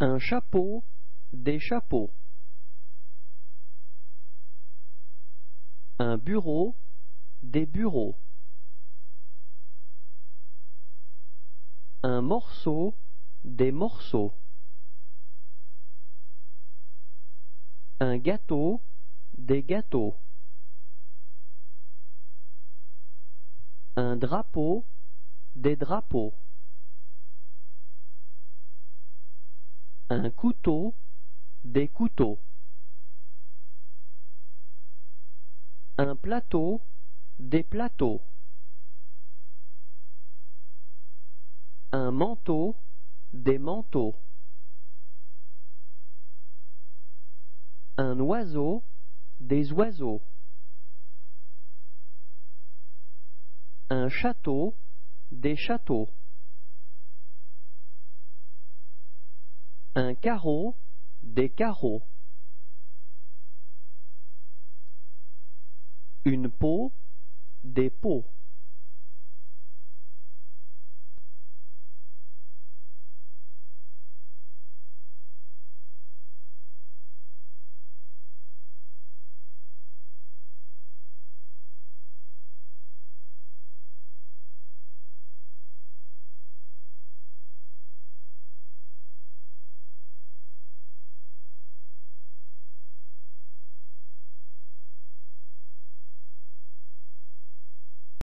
Un chapeau, des chapeaux. Un bureau, des bureaux. Un morceau, des morceaux. Un gâteau, des gâteaux. Un drapeau, des drapeaux. Un couteau, des couteaux. Un plateau, des plateaux. Un manteau, des manteaux. Un oiseau, des oiseaux. Un château, des châteaux. Un carreau, des carreaux. Une peau, des peaux.